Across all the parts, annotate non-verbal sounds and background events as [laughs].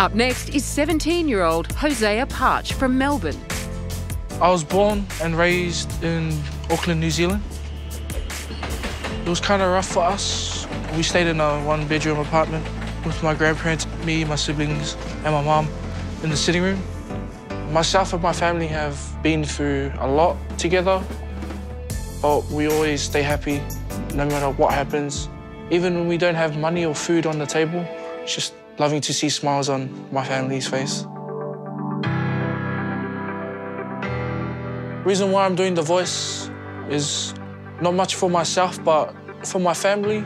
Up next is 17 year old Hoseah Partsch from Melbourne. I was born and raised in Auckland, New Zealand. It was kind of rough for us. We stayed in a one bedroom apartment with my grandparents, me, my siblings, and my mom in the sitting room. Myself and my family have been through a lot together, but we always stay happy no matter what happens. Even when we don't have money or food on the table, it's just loving to see smiles on my family's face. reason why I'm doing The Voice is not much for myself, but for my family,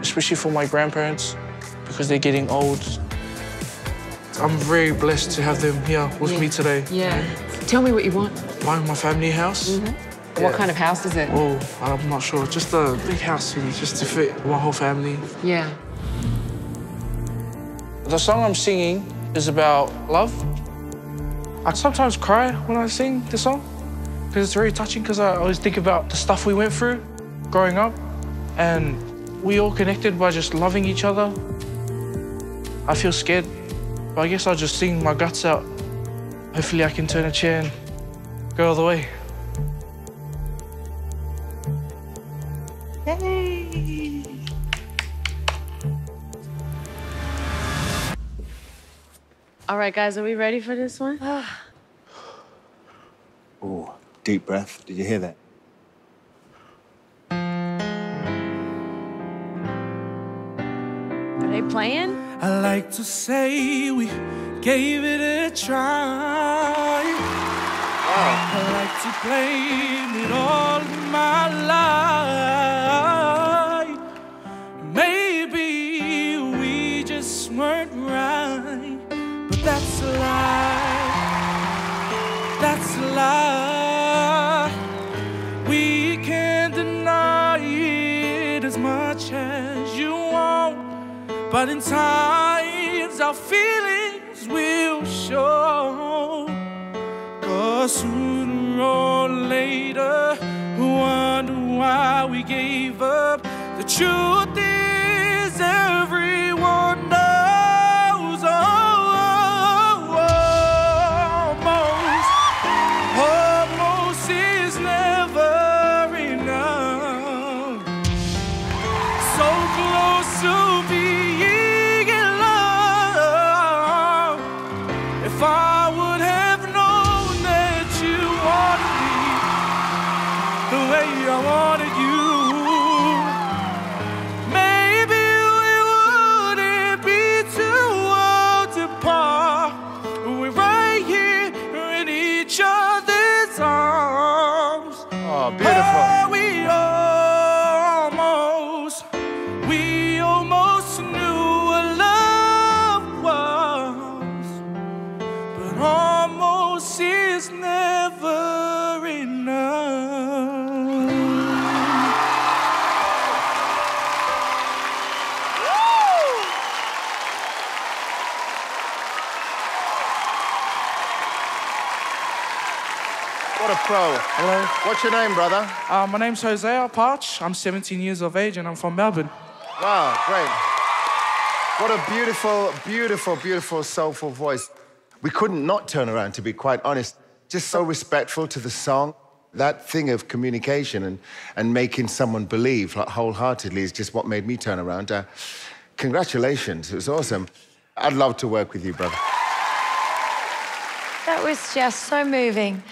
especially for my grandparents, because they're getting old. I'm very blessed to have them here with yeah. me today. Yeah. Tell me what you want. Buying my family house. Mm -hmm. yeah. What kind of house is it? Oh, I'm not sure. Just a big house, just to fit my whole family. Yeah. The song I'm singing is about love. I sometimes cry when I sing the song because it's very touching because I always think about the stuff we went through growing up and we all connected by just loving each other. I feel scared, but I guess I'll just sing my guts out. Hopefully I can turn a chair and go all the way. Yay! All right, guys, are we ready for this one? oh. Deep breath. Did you hear that? Are they playing? I like to say we gave it a try. Wow. I like to blame it all But in times our feelings will show. Cause sooner or later, wonder why we gave up. The truth is, everyone knows. Hello. What's your name, brother? Uh, my name's Hoseah Partsch. I'm 17 years of age and I'm from Melbourne. Wow, great. What a beautiful, beautiful, beautiful, soulful voice. We couldn't not turn around, to be quite honest. Just so respectful to the song. That thing of communication and, and making someone believe like, wholeheartedly is just what made me turn around. Uh, congratulations, it was awesome. I'd love to work with you, brother. That was just so moving.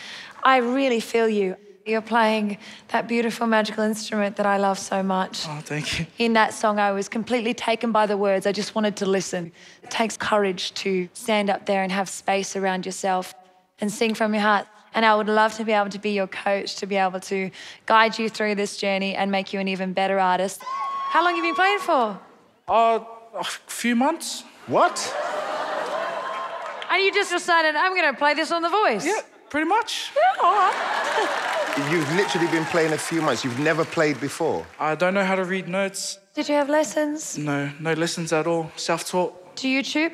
I really feel you. You're playing that beautiful magical instrument that I love so much. Oh, thank you. In that song, I was completely taken by the words. I just wanted to listen. It takes courage to stand up there and have space around yourself and sing from your heart. And I would love to be able to be your coach, to be able to guide you through this journey and make you an even better artist. How long have you been playing for? Uh, a few months. What? And you just decided, I'm going to play this on The Voice? Yeah pretty much. Yeah, all right. [laughs] You've literally been playing a few months. You've never played before. I don't know how to read notes. Did you have lessons? No, no lessons at all. Self-taught. To YouTube?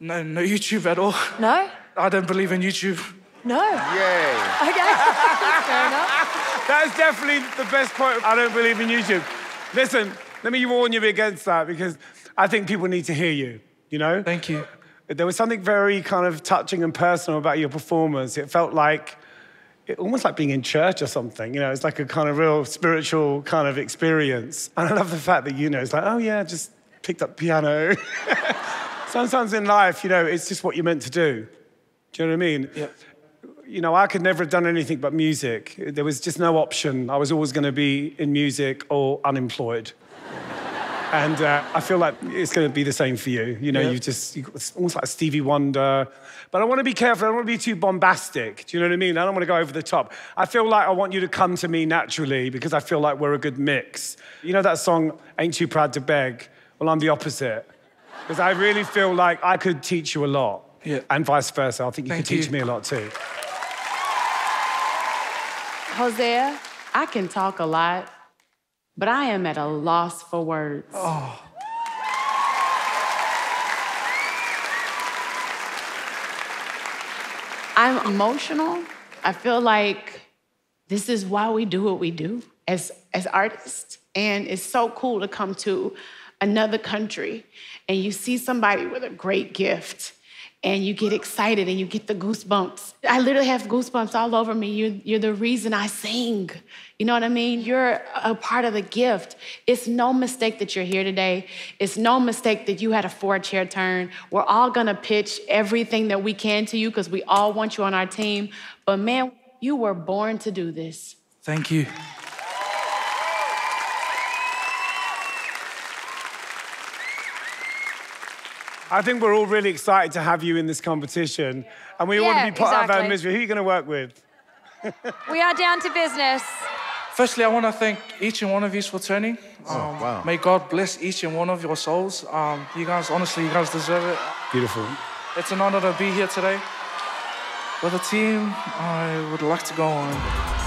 No, no YouTube at all. No? [laughs] I don't believe in YouTube. No. Yay. [laughs] Okay. Fair enough. That's definitely the best point. I don't believe in YouTube. Listen, let me warn you against that because I think people need to hear you, you know? Thank you. There was something very kind of touching and personal about your performance. It felt like, it, almost like being in church or something. You know, it's like a kind of real spiritual kind of experience. And I love the fact that, you know, it's like, oh yeah, just picked up piano. [laughs] Sometimes in life, you know, it's just what you're meant to do. Do you know what I mean? Yeah. You know, I could never have done anything but music. There was just no option. I was always going to be in music or unemployed. And uh, I feel like it's going to be the same for you. You know, Yeah. you just, you, it's almost like Stevie Wonder. But I want to be careful. I don't want to be too bombastic. Do you know what I mean? I don't want to go over the top. I feel like I want you to come to me naturally because I feel like we're a good mix. You know that song, Ain't Too Proud to Beg? Well, I'm the opposite. Because I really feel like I could teach you a lot. Yeah. And vice versa. I think you Thank could teach me a lot too. Hoseah, I can talk a lot, but I am at a loss for words. Oh. I'm emotional. I feel like this is why we do what we do as, as artists. And it's so cool to come to another country and you see somebody with a great gift and you get excited and you get the goosebumps. I literally have goosebumps all over me. You're, you're the reason I sing. You know what I mean? You're a part of the gift. It's no mistake that you're here today. It's no mistake that you had a four chair turn. We're all gonna pitch everything that we can to you because we all want you on our team. But man, you were born to do this. Thank you. I think we're all really excited to have you in this competition. And we want to be part of our misery. Who are you going to work with? We are down to business. Firstly, I want to thank each and one of you for turning. Um, wow. May God bless each and one of your souls. Um, you guys, honestly, you guys deserve it. Beautiful. It's an honor to be here today. With the team, I would like to go on.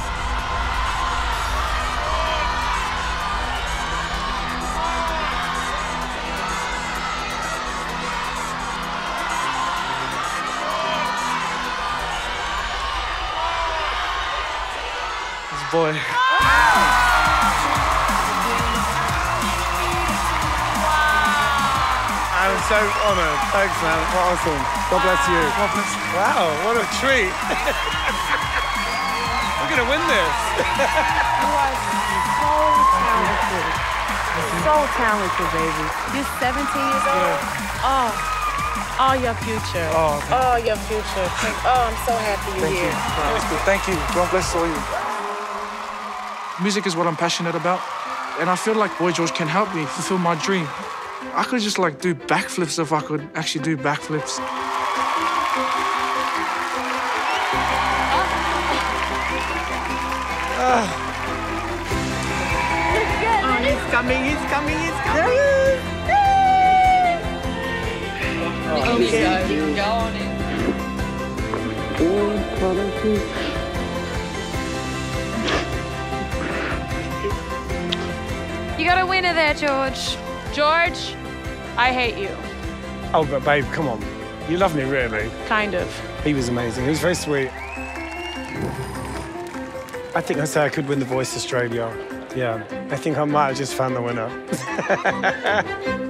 This boy. I'm so honored. Thanks, man. Awesome. God bless you. God bless you. Wow, what a treat. We're going to win this. So talented, baby. You're 17 years old. Oh, all your future. Oh, thank Oh, your future. Oh, I'm so happy you're Thank you. here. That's good. Thank you. God bless all you. Music is what I'm passionate about. And I feel like Boy George can help me fulfill my dream. I could just like do backflips if I could actually do backflips. Ah. He's coming, he's coming, he's coming. You got a winner there, George. George, I hate you. Oh, but babe, come on. You love me, really. Kind of. He was amazing. He was very sweet. I think I say I could win the Voice Australia. Yeah, I think I might have just found the winner. [laughs]